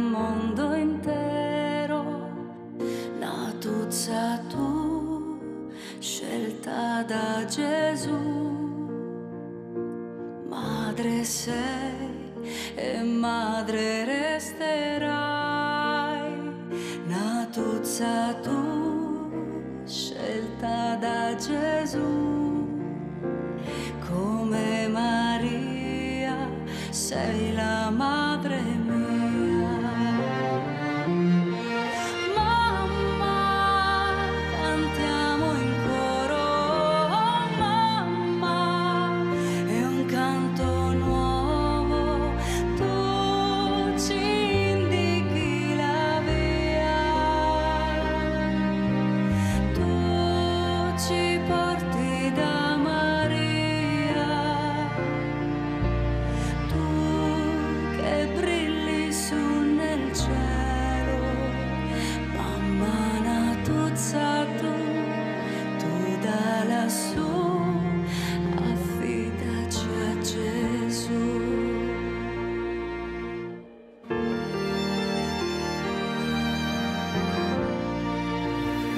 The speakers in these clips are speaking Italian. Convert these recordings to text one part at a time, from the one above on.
mondo intero, natuzza tu, scelta da Gesù. Madre sei e madre resterai, natuzza tu, scelta da Gesù. Come Maria sei la madre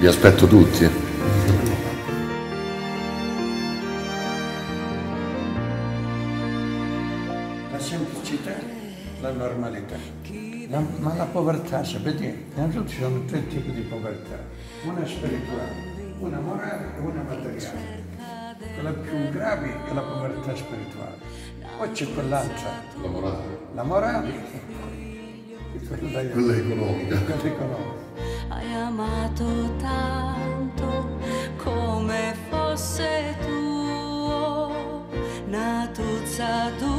Vi aspetto tutti. La semplicità, la normalità. La- ma la povertà, sapete, innanzitutto ci sono tre tipi di povertà. Una spirituale, una morale e una materiale. Quella più grave è la povertà spirituale. Poi c'è quell'altra, La morale. la morale e quella, Quella economica. quella economica. Hai amato tanto come fosse tuo, natuzza tu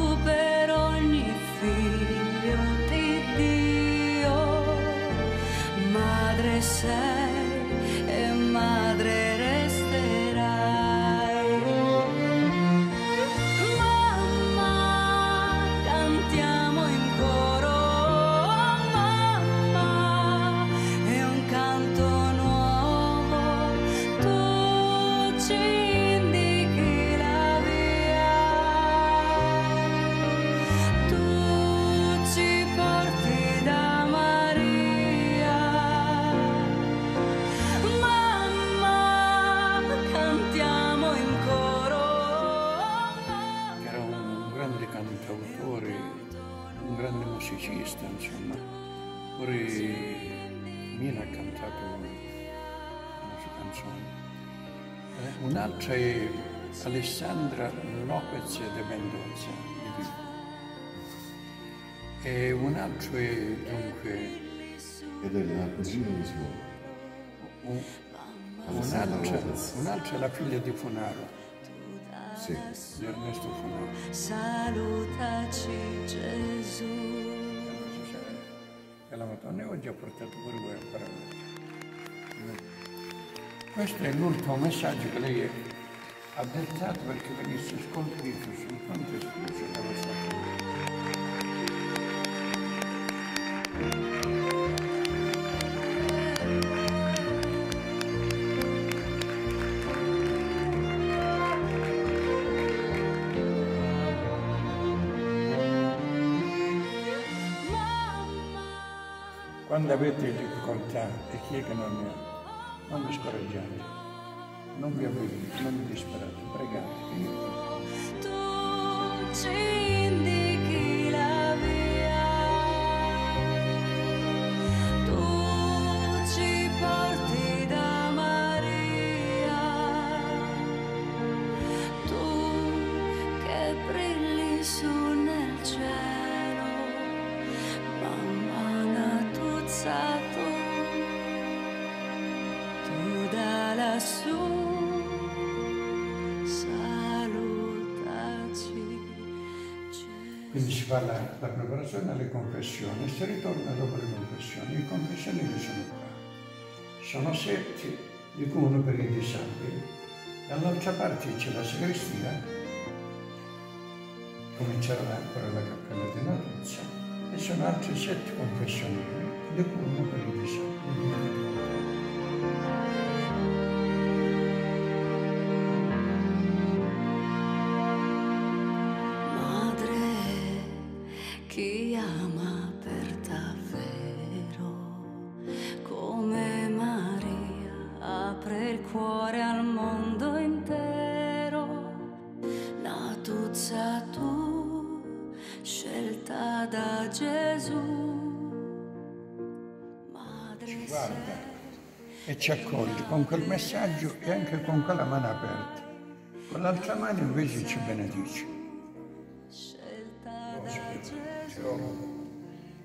Cantato una canzone. Eh, Un'altra è Alessandra Lopez de Mendoza di Vigo. E un altro è dunque Ed è la cugina di un- Alessandra un'altra, un'altra è la figlia di Funaro, Sì. di Ernesto Funaro. salutaci Gesù. E la Madonna e oggi ha portato pure voi a parlare. Questo è l'ultimo messaggio che lei ha dettato perché venisse scolpito sul fronte escluso dalla sua Quando avete difficoltà e chi è che non ne ha, non vi scoraggiate, non vi avvilite, non vi disperate, pregate. Tu Quindi si fa la, la preparazione alle confessioni e si ritorna dopo le confessioni. Le confessioni che sono qua? Sono sette, di cui uno per i disabili. Dall'altra parte c'è la sagrestia, come c'era ancora la cappella di notizia, e sono altre sette confessioni, di cui uno per i disabili. Guarda e ci accoglie con quel messaggio e anche con quella mano aperta. Con l'altra mano invece ci benedice.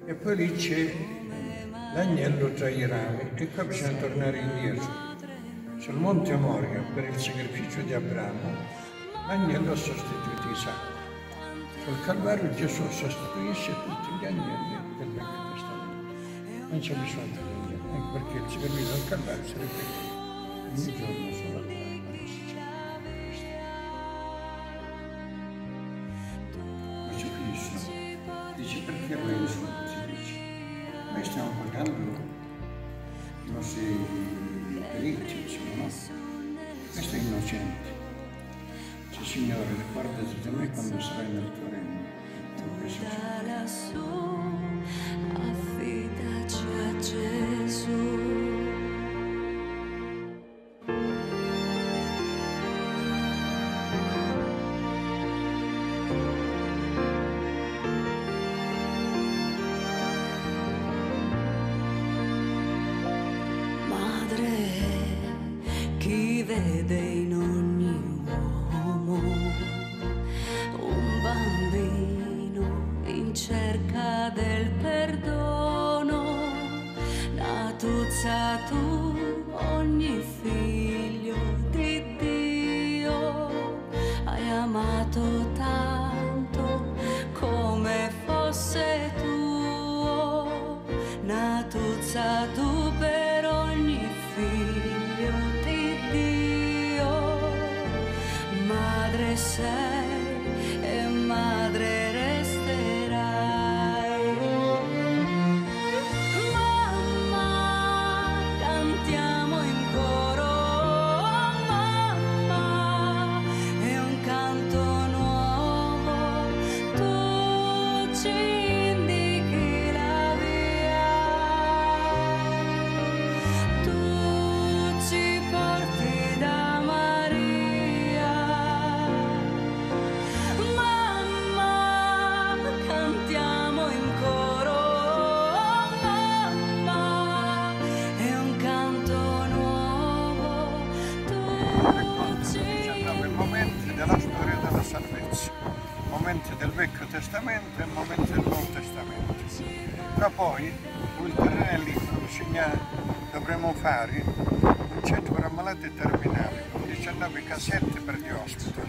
E poi lì c'è l'agnello tra i rami e qua bisogna tornare indietro. Sul monte Moria, per il sacrificio di Abramo, l'agnello ha sostituito Isacco. Sul Calvario Gesù sostituisce tutti gli agnelli del Vecchio Testamento. Non c'è bisogno di anche perché il sacrificio del Calvario si ripete ogni giorno sulla terra. Dice perché voi insulti? Dice, noi stiamo pagando i nostri delitti, insomma, no? Questo è innocente. Dice, Signore, ricordati di me quando sarai nel tuo regno. E questo ci- Da lassù, affidaci a Gesù. Chi vede in ogni uomo un bambino in cerca del perdono, natuzza tu ogni figlio di Dio, hai amato tanto come fosse tuo, natuzza Testamento e momenti del Nuovo Testamento. Ma poi il terreno libero bisogna, dovremo fare un centro per ammalati terminali con 19 casette per gli ospiti.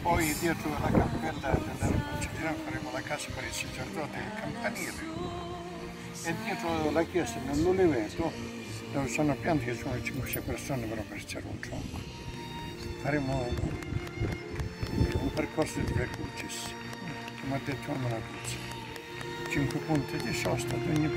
Poi dietro la cappella della Concettina faremo la casa per i sacerdoti e il campanile. E dietro la chiesa nell'Oliveto, dove sono piante che sono 5-6 persone per per un tronco. Faremo un percorso di Via Crucis, come ha detto una Cruz. 5 punti di sosta ad ogni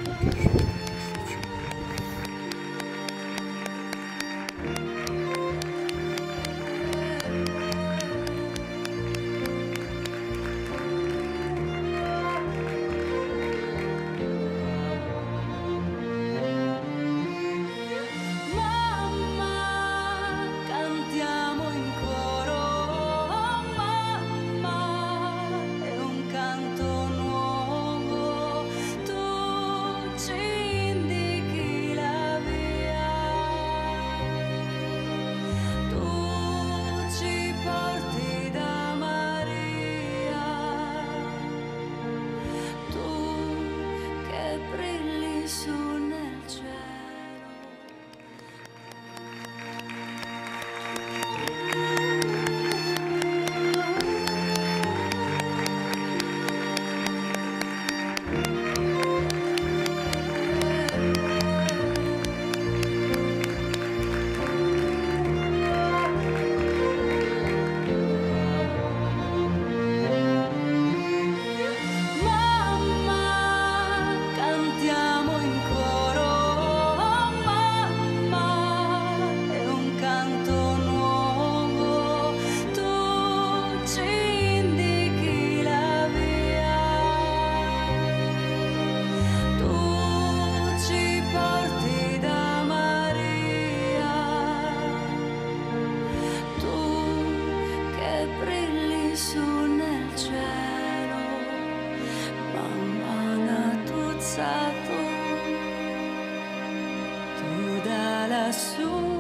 soon.